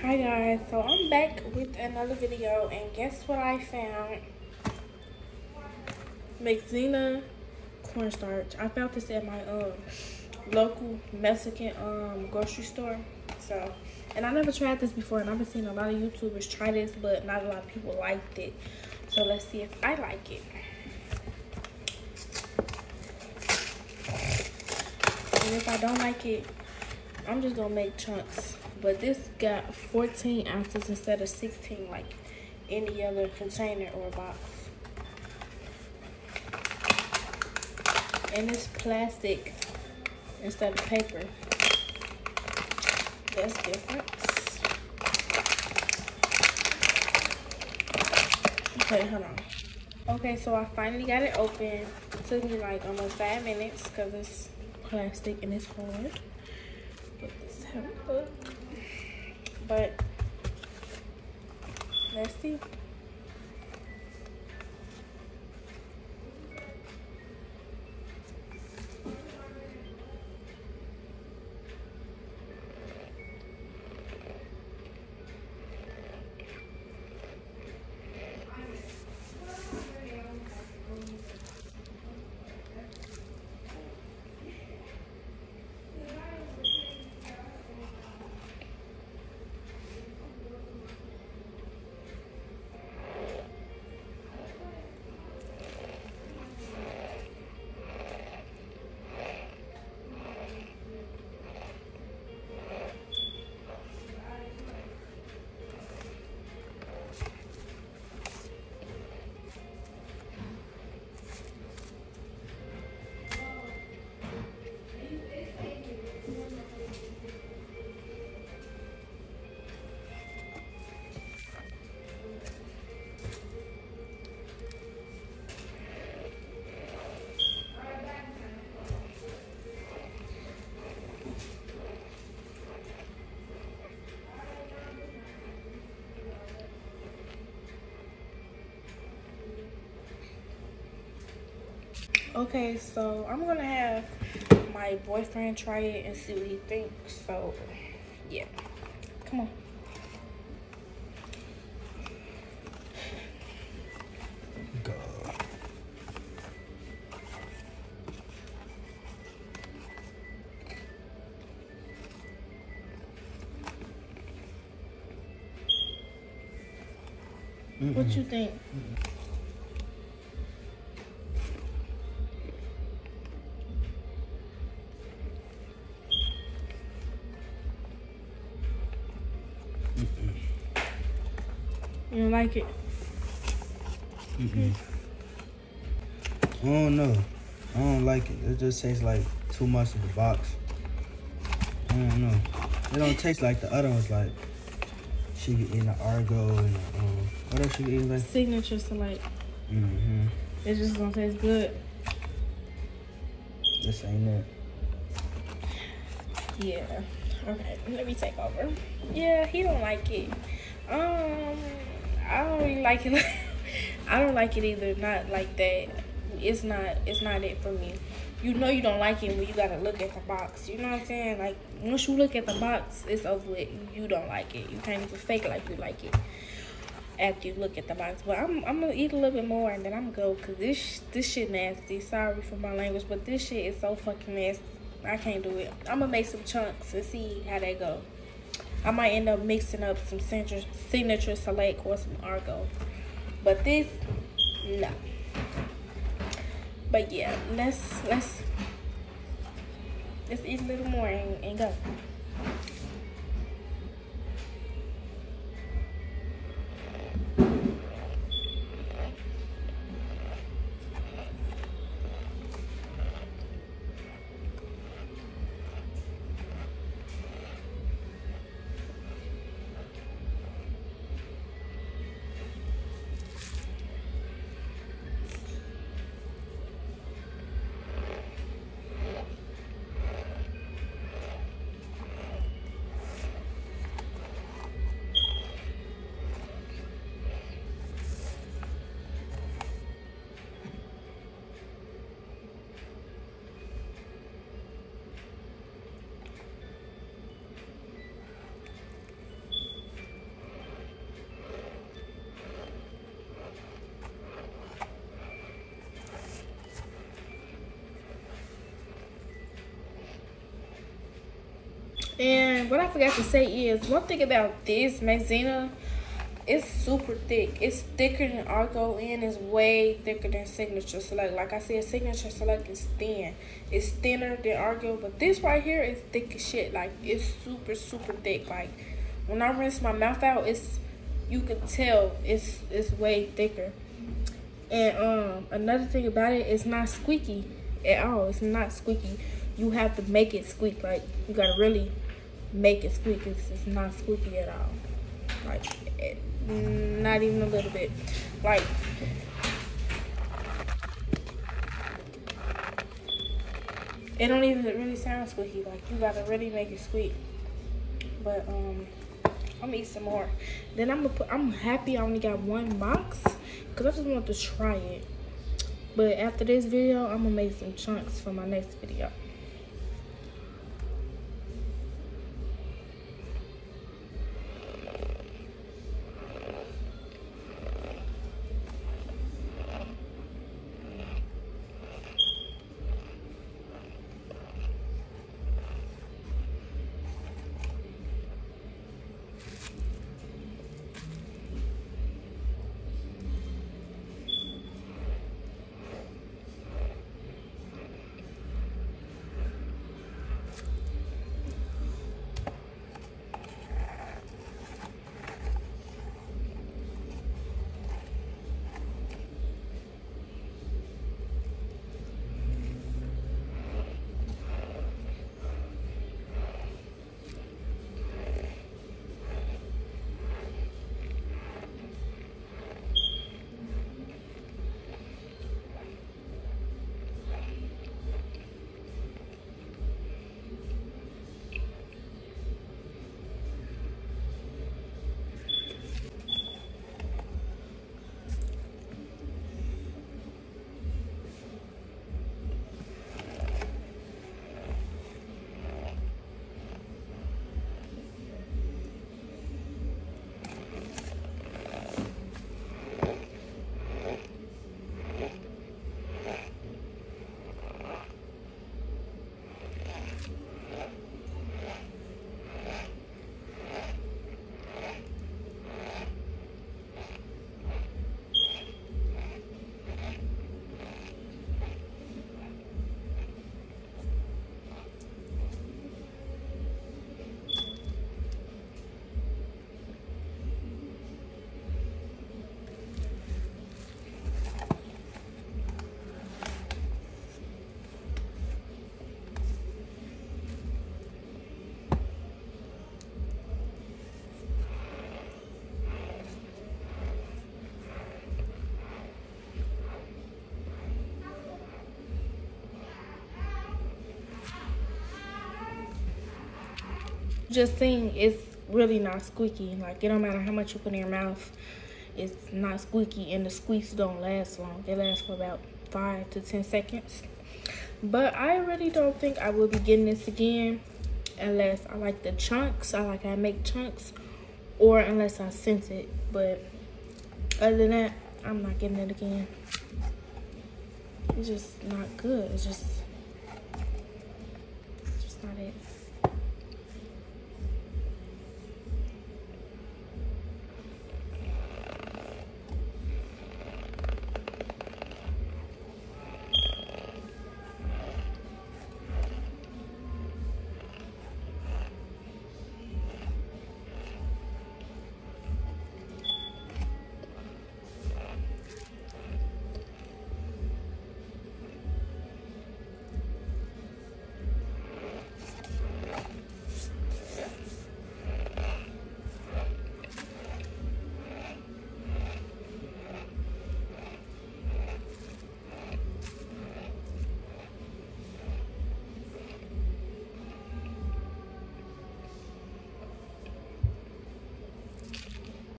Hi guys, so I'm back with another video and guess what I found? Maizena cornstarch. I found this at my um local Mexican um grocery store. So and I never tried this before and I've been seeing a lot of YouTubers try this but not a lot of people liked it. So let's see if I like it. And if I don't like it, I'm just gonna make chunks. But this got 14 ounces instead of 16 like any other container or box. And it's plastic instead of paper. That's different. Okay, hold on. Okay, so I finally got it open. It took me like almost five minutes because it's plastic and it's hard. But this have a look. But let's see. Okay, so I'm gonna have my boyfriend try it and see what he thinks. So, yeah, come on. Go. What mm-hmm. you think? Don't like it? Mm-mm. I don't know. I don't like it. It just tastes like too much of the box. I don't know. It don't taste like the other ones. Like she be eating the Argo and um, what else she be eating? Like Signature select. mm-hmm. It just don't taste good. This ain't it. Yeah. Okay, let me take over. Yeah, he don't like it. Um, I don't really like it. I don't like it either. Not like that. It's not. It's not it for me. You know you don't like it when you gotta look at the box. You know what I'm saying? Like once you look at the box, it's over with. You don't like it. You can't even fake like you like it after you look at the box. But I'm I'm gonna eat a little bit more and then I'm gonna go because this this shit nasty. Sorry for my language, but this shit is so fucking nasty. I can't do it. I'm gonna make some chunks and see how they go. I might end up mixing up some signature, signature select or some Argo. But this, no. But yeah, let's let's let's eat a little more and, and go. What I forgot to say is one thing about this Maizena, it's super thick. It's thicker than Argo and it's way thicker than Signature Select. Like I said, Signature Select is thin. It's thinner than Argo, but this right here is thick as shit. Like it's super, super thick. Like when I rinse my mouth out, it's you can tell it's it's way thicker. And um another thing about it, it's not squeaky at all. It's not squeaky. You have to make it squeak. Like you gotta really make it squeak. It's, it's not squeaky at all. Like it, not even a little bit. Like it don't even really sound squeaky. Like you gotta really make it squeak. But um, I'm gonna eat some more. Then I'm gonna put. I'm happy I only got one box because I just want to try it. But after this video, I'm gonna make some chunks for my next video. Just saying it's really not squeaky. Like it don't matter how much you put in your mouth, it's not squeaky and the squeaks don't last long. They last for about five to ten seconds. But I really don't think I will be getting this again unless I like the chunks. I like I make chunks or unless I sense it. But other than that, I'm not getting it again. It's just not good. It's just,